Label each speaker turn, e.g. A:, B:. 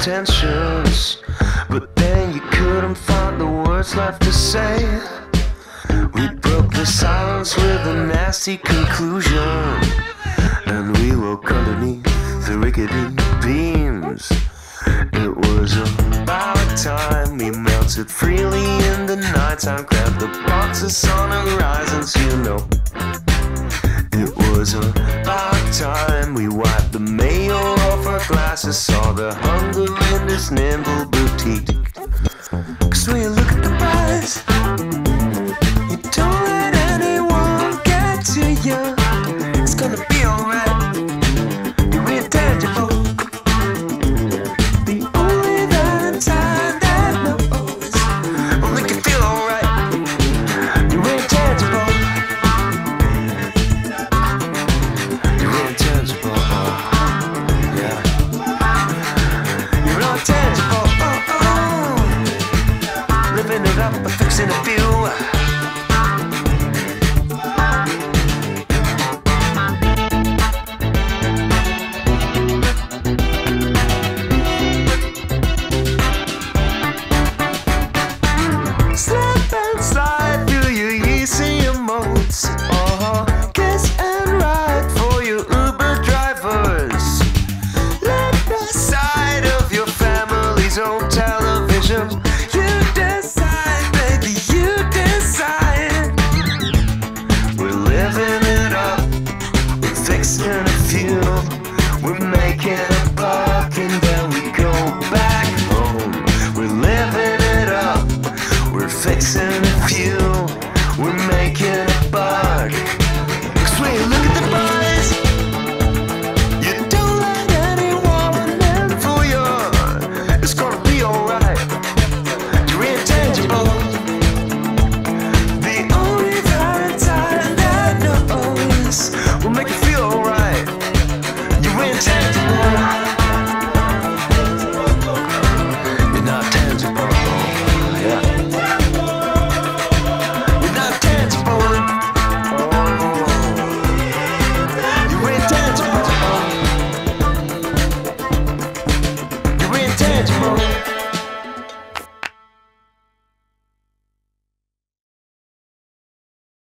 A: intentions, but then you couldn't find the words left to say. We broke the silence with a nasty conclusion, and we woke underneath the rickety beams. It was about time we melted freely in the nighttime, grabbed the boxes on a you know flies, saw the hunger in this nimble boutique. Cause we We're making a